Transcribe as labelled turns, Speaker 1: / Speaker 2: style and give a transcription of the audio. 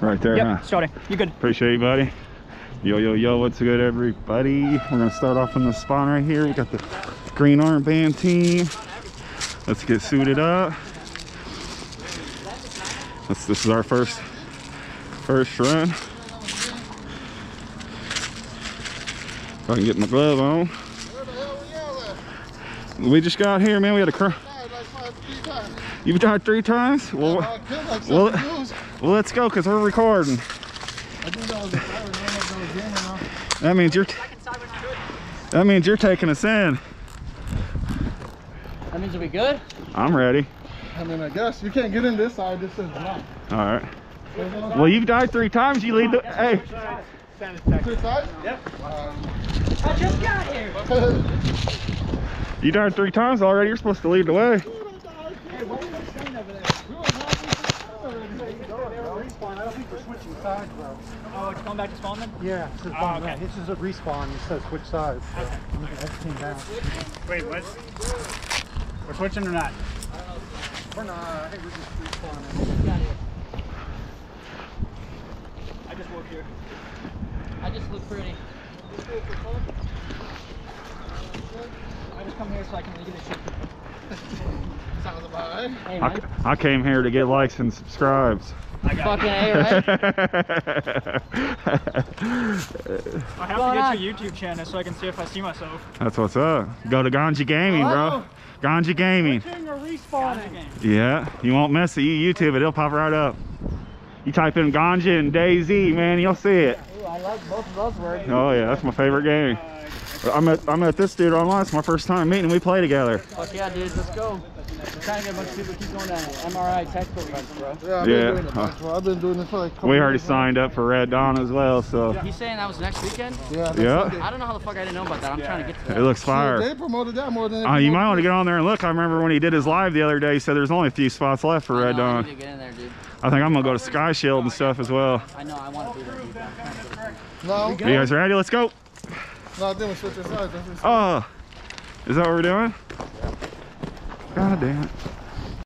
Speaker 1: Right there,
Speaker 2: Yep,
Speaker 1: huh?
Speaker 2: starting. You good?
Speaker 1: Appreciate you, buddy. Yo, yo, yo, what's good, everybody? We're gonna start off in the spawn right here. We got the green armband team. Let's get suited up. This, this is our first, first run. If I can get my glove on. We just got here, man. We had a cr- You've died three times? Well, well, well, let's go, cause we're recording. That means you're. That means you're taking us in.
Speaker 2: That means are we good?
Speaker 1: I'm ready.
Speaker 3: I mean, I guess you can't get in this side. This is blocked.
Speaker 1: All right. Well, you've died three times. You lead the. Hey,
Speaker 3: Two sides?
Speaker 2: Yep. Um, I just got here.
Speaker 1: you died three times already. You're supposed to lead the way.
Speaker 4: I don't think we're switching sides, bro.
Speaker 2: Oh, it's going back to spawn then?
Speaker 4: Yeah, it says
Speaker 2: Oh, okay.
Speaker 4: okay. This is a respawn. It says switch sides. So that came down.
Speaker 5: Wait, what? We're switching or not?
Speaker 4: We're not. I think we're just respawning.
Speaker 2: I just woke here. I just look pretty. I come here so I can get a shit.
Speaker 3: Sounds about right.
Speaker 2: Hey,
Speaker 1: I. I came here to get likes and subscribes.
Speaker 5: I got
Speaker 2: Fucking A, right?
Speaker 5: I have
Speaker 2: Going
Speaker 5: to
Speaker 2: on?
Speaker 5: get your YouTube channel so I can see if I see myself.
Speaker 1: That's what's up. Go to Ganja Gaming, bro. Ganja Gaming.
Speaker 4: Switching or respawning?
Speaker 5: Game.
Speaker 1: Yeah, you won't miss it. You YouTube it, it'll pop right up. You type in Ganja and DayZ, man, you'll see it.
Speaker 2: Ooh, like both of those words.
Speaker 1: Oh yeah, that's my favorite game. I met I met this dude online. It's my first time meeting. We play together.
Speaker 2: Fuck yeah, dude, let's go. We're trying to get a bunch of people to keep going down MRI tactical runs, bro.
Speaker 3: Yeah, I've
Speaker 1: Yeah.
Speaker 3: been doing it. bunch. I've been doing this for like. a couple
Speaker 1: We already
Speaker 3: years
Speaker 1: signed up for Red Dawn as well, so
Speaker 2: He's saying that was next weekend?
Speaker 3: Yeah.
Speaker 1: Yeah.
Speaker 3: Sunday.
Speaker 2: I don't know how the fuck I didn't know about that. I'm trying to get to that.
Speaker 1: it looks
Speaker 3: Shit,
Speaker 1: fire.
Speaker 3: They promoted that more than. they
Speaker 1: Uh, you might want to get on there and look. I remember when he did his live the other day. He said there's only a few spots left for
Speaker 2: I
Speaker 1: Red
Speaker 2: know, I
Speaker 1: Dawn.
Speaker 2: Need to get in there, dude.
Speaker 1: I think I'm gonna go to Sky Shield and stuff as well.
Speaker 2: I know, I want to be there. dude. I'm trying to get there.
Speaker 3: No,
Speaker 1: Are you guys ready? Let's go.
Speaker 3: no, then we switch your sides.
Speaker 1: Oh, is that what we're doing? God damn it.